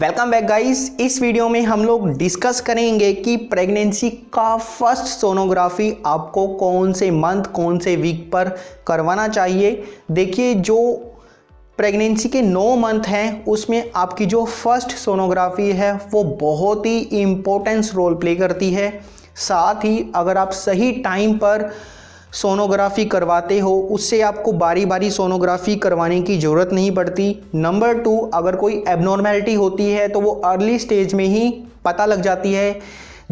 Welcome back guys इस video में हम लोग डिस्कस करेंगे कि प्रेगनेंसी का फ़र्स्ट सोनोग्राफी आपको कौन से मंथ कौन से वीक पर करवाना चाहिए। देखिए, जो प्रेगनेंसी के नौ मंथ हैं, उसमें आपकी जो फ़र्स्ट सोनोग्राफी है, वो बहुत ही इम्पोर्टेंस रोल प्ले करती है। साथ ही, अगर आप सही टाइम पर सोनोग्राफी करवाते हो, उससे आपको बारी बारी सोनोग्राफी करवाने की ज़रूरत नहीं पड़ती। नंबर टू अगर कोई एबनॉर्मेलिटी होती है तो वो अर्ली स्टेज में ही पता लग जाती है,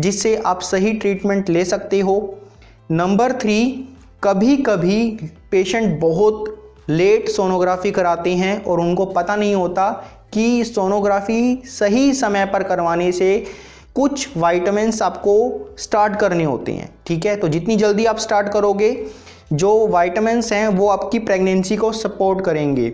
जिससे आप सही ट्रीटमेंट ले सकते हो। नंबर थ्री कभी कभी पेशेंट बहुत लेट सोनोग्राफी कराते हैं और उनको पता नहीं होता कि सोनोग्राफी सही समय पर करवाने से कुछ वाइटामिन आपको स्टार्ट करने होते हैं, ठीक है? तो जितनी जल्दी आप स्टार्ट करोगे, जो वाइटामिन हैं, वो आपकी प्रेगनेंसी को सपोर्ट करेंगे,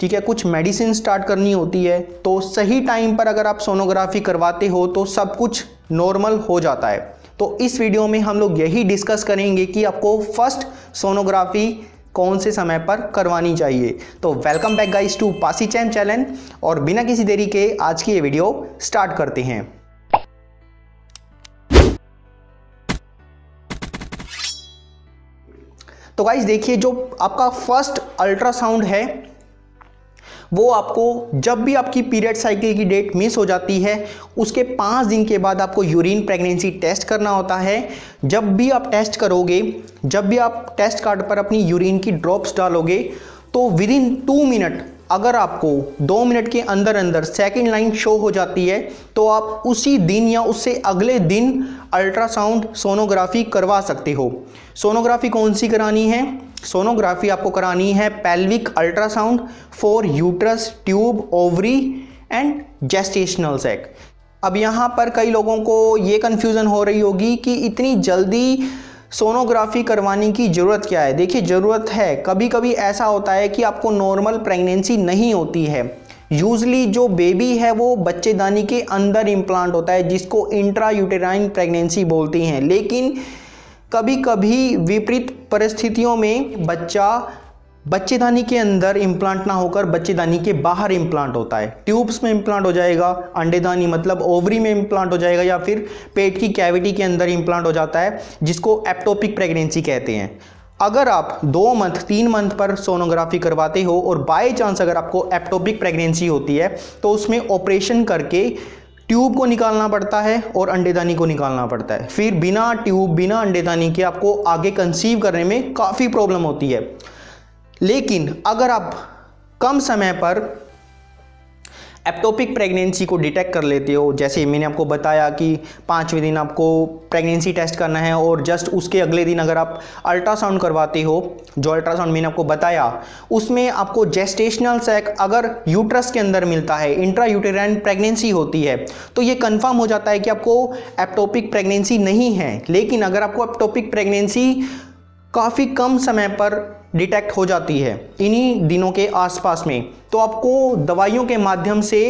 ठीक है? कुछ मेडिसिन स्टार्ट करनी होती है तो सही टाइम पर अगर आप सोनोग्राफी करवाते हो तो सब कुछ नॉर्मल हो जाता है। तो इस वीडियो में हम लोग यही डिस्कस करेंगे कि आपको फ़र्स्ट सोनोग्राफी कौन से समय पर करवानी चाहिए। तो वेलकम बैक गाइस टू पासी चैन चैनल और बिना किसी देरी के आज की ये वीडियो स्टार्ट करते हैं। तो गाइज़ देखिए, जो आपका फ़र्स्ट अल्ट्रासाउंड है, वो आपको जब भी आपकी पीरियड साइकिल की डेट मिस हो जाती है, उसके पाँच दिन के बाद आपको यूरिन प्रेगनेंसी टेस्ट करना होता है। जब भी आप टेस्ट करोगे, जब भी आप टेस्ट कार्ड पर अपनी यूरिन की ड्रॉप्स डालोगे तो विद इन टू मिनट अगर आपको दो मिनट के अंदर अंदर सेकेंड लाइन शो हो जाती है तो आप उसी दिन या उससे अगले दिन अल्ट्रासाउंड सोनोग्राफी करवा सकते हो। सोनोग्राफी कौन सी करानी है? सोनोग्राफी आपको करानी है pelvic ultrasound for uterus tube ovary and gestational sac अब यहाँ पर कई लोगों को ये कन्फ्यूज़न हो रही होगी कि इतनी जल्दी सोनोग्राफी करवाने की ज़रूरत क्या है? देखिए, ज़रूरत है। कभी कभी ऐसा होता है कि आपको नॉर्मल प्रेगनेंसी नहीं होती है। यूजली जो बेबी है, वो बच्चेदानी के अंदर इम्प्लांट होता है, जिसको इंट्रा यूटेराइन प्रेगनेंसी बोलती हैं। लेकिन कभी कभी विपरीत परिस्थितियों में बच्चा बच्चेदानी के अंदर इम्प्लांट ना होकर बच्चेदानी के बाहर इम्प्लांट होता है। ट्यूब्स में इम्प्लांट हो जाएगा, अंडेदानी मतलब ओवरी में इम्प्लांट हो जाएगा या फिर पेट की कैविटी के अंदर इम्प्लांट हो जाता है, जिसको एप्टोपिक प्रेगनेंसी कहते हैं। अगर आप दो मंथ तीन मंथ पर सोनोग्राफी करवाते हो और बाय चांस अगर आपको एप्टोपिक प्रेगनेंसी होती है तो उसमें ऑपरेशन करके ट्यूब को निकालना पड़ता है और अंडेदानी को निकालना पड़ता है। फिर बिना ट्यूब बिना अंडेदानी के आपको आगे कंसीव करने में काफ़ी प्रॉब्लम होती है। लेकिन अगर आप कम समय पर एप्टोपिक प्रेगनेंसी को डिटेक्ट कर लेते हो, जैसे मैंने आपको बताया कि पाँचवें दिन आपको प्रेगनेंसी टेस्ट करना है और जस्ट उसके अगले दिन अगर आप अल्ट्रासाउंड करवाते हो, जो अल्ट्रासाउंड मैंने आपको बताया, उसमें आपको जेस्टेशनल सैक अगर यूट्रस के अंदर मिलता है इंट्रा यूटेराइन प्रेगनेंसी होती है तो ये कन्फर्म हो जाता है कि आपको एप्टोपिक प्रेगनेंसी नहीं है। लेकिन अगर आपको एप्टोपिक प्रेगनेंसी काफ़ी कम समय पर डिटेक्ट हो जाती है इन्हीं दिनों के आसपास में। तो आपको दवाइयों के माध्यम से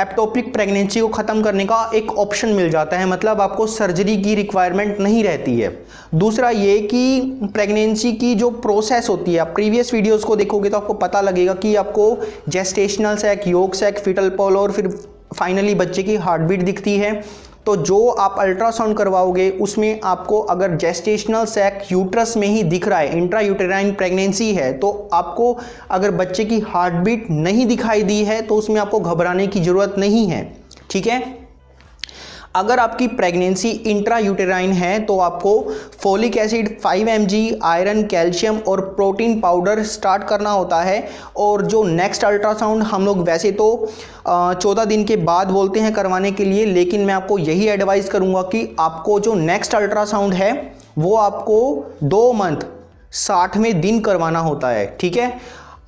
एप्टोपिक प्रेगनेंसी को ख़त्म करने का एक ऑप्शन मिल जाता है मतलब आपको सर्जरी की रिक्वायरमेंट नहीं रहती है। दूसरा ये कि प्रेगनेंसी की जो प्रोसेस होती है, आप प्रीवियस वीडियोस को देखोगे तो आपको पता लगेगा कि आपको gestational sac yolk sac fetal pole और फिर फाइनली बच्चे की हार्ट बीट दिखती है। तो जो आप अल्ट्रासाउंड करवाओगे, उसमें आपको अगर जेस्टेशनल सैक यूट्रस में ही दिख रहा है इंट्रा यूटेराइन प्रेगनेंसी है तो आपको अगर बच्चे की हार्ट बीट नहीं दिखाई दी है तो उसमें आपको घबराने की ज़रूरत नहीं है। ठीक है? अगर आपकी प्रेगनेंसी इंट्रा यूटेराइन है तो आपको folic acid 5 M iron calcium और प्रोटीन पाउडर स्टार्ट करना होता है। और जो नेक्स्ट अल्ट्रासाउंड हम लोग वैसे तो चौदह दिन के बाद बोलते हैं करवाने के लिए, लेकिन मैं आपको यही एडवाइस करूँगा कि आपको जो नेक्स्ट अल्ट्रासाउंड है, वो आपको दो मंथ साठवें दिन करवाना होता है, ठीक है?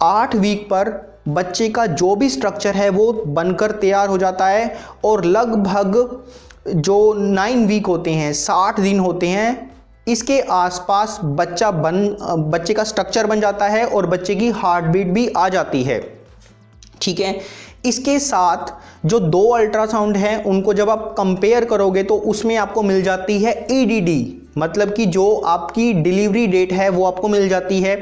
आठ वीक पर बच्चे का जो भी स्ट्रक्चर है, वो बनकर तैयार हो जाता है। और लगभग जो नाइन वीक होते हैं, साठ दिन होते हैं, इसके आसपास बच्चा बन, बच्चे का स्ट्रक्चर बन जाता है और बच्चे की हार्ट बीट भी आ जाती है। ठीक है? इसके साथ जो दो अल्ट्रासाउंड हैं, उनको जब आप कंपेयर करोगे तो उसमें आपको मिल जाती है ईडीडी मतलब कि जो आपकी डिलीवरी डेट है, वो आपको मिल जाती है।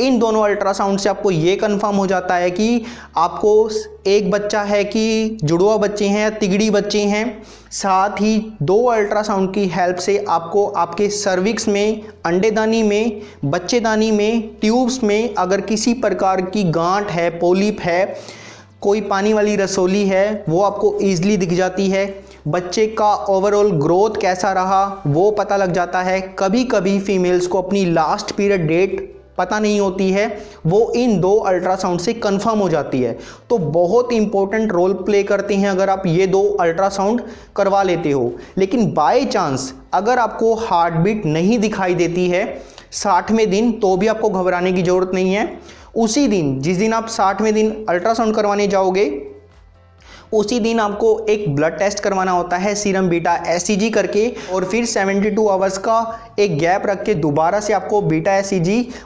इन दोनों अल्ट्रासाउंड से आपको ये कंफर्म हो जाता है कि आपको एक बच्चा है कि जुड़वा बच्चे हैं या तिगड़ी बच्चे हैं। साथ ही दो अल्ट्रासाउंड की हेल्प से आपको आपके सर्विक्स में, अंडेदानी में, बच्चेदानी में ट्यूब्स में अगर किसी प्रकार की गांठ है पोलिप है, कोई पानी वाली रसोली है, वो आपको ईजिली दिख जाती है। बच्चे का ओवरऑल ग्रोथ कैसा रहा, वो पता लग जाता है। कभी कभी फीमेल्स को अपनी लास्ट पीरियड डेट पता नहीं होती है, वो इन दो अल्ट्रासाउंड से कंफर्म हो जाती है। तो बहुत इंपॉर्टेंट रोल प्ले करते हैं अगर आप ये दो अल्ट्रासाउंड करवा लेते हो। लेकिन बाय चांस अगर आपको हार्ट बीट नहीं दिखाई देती है साठवें दिन तो भी आपको घबराने की ज़रूरत नहीं है। उसी दिन, जिस दिन आप साठवें दिन अल्ट्रासाउंड करवाने जाओगे उसी दिन आपको एक ब्लड टेस्ट करवाना होता है सीरम बीटा एस करके, और फिर 72 आवर्स का एक गैप रख के दोबारा से आपको बीटा एस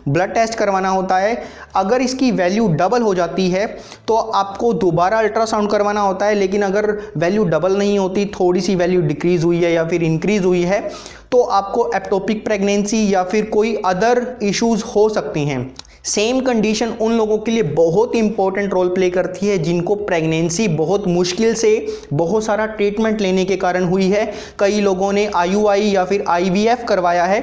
ब्लड टेस्ट करवाना होता है। अगर इसकी वैल्यू डबल हो जाती है तो आपको दोबारा अल्ट्रासाउंड करवाना होता है, लेकिन अगर वैल्यू डबल नहीं होती थोड़ी सी वैल्यू डिक्रीज़ हुई है या फिर इंक्रीज़ हुई है तो आपको एप्टोपिक प्रेगनेंसी या फिर कोई अदर इश्यूज़ हो सकती हैं। सेम कंडीशन उन लोगों के लिए बहुत इंपॉर्टेंट रोल प्ले करती है, जिनको प्रेगनेंसी बहुत मुश्किल से, बहुत सारा ट्रीटमेंट लेने के कारण हुई है। कई लोगों ने आईयूआई या फिर आईवीएफ करवाया है।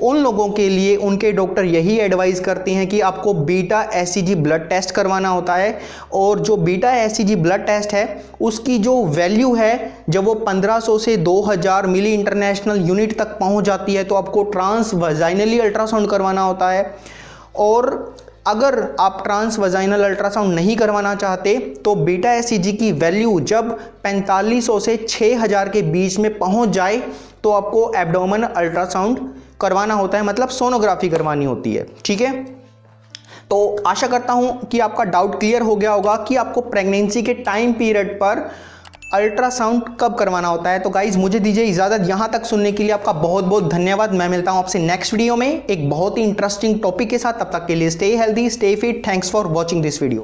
उन लोगों के लिए उनके डॉक्टर यही एडवाइस करते हैं कि आपको बीटा एस ब्लड टेस्ट करवाना होता है। और जो बीटा एस ब्लड टेस्ट है, उसकी जो वैल्यू है, जब वो 1500 से 2000 मिली इंटरनेशनल यूनिट तक पहुँच जाती है तो आपको ट्रांस वजाइनली अल्ट्रासाउंड करवाना होता है। और अगर आप ट्रांस वजाइनल अल्ट्रासाउंड नहीं करवाना चाहते तो बीटा एस की वैल्यू जब 4500 से 6000 के बीच में पहुँच जाए तो आपको एब्डोमन अल्ट्रासाउंड करवाना होता है मतलब सोनोग्राफी करवानी होती है, ठीक है? तो आशा करता हूँ कि आपका डाउट क्लियर हो गया होगा कि आपको प्रेगनेंसी के टाइम पीरियड पर अल्ट्रासाउंड कब करवाना होता है? तो गाइज़ मुझे दीजिए इजाज़त यहाँ तक सुनने के लिए आपका बहुत बहुत धन्यवाद। मैं मिलता हूँ आपसे नेक्स्ट वीडियो में। एक बहुत ही इंटरेस्टिंग टॉपिक के साथ तब तक के लिए stay healthy stay fit thanks for watching this video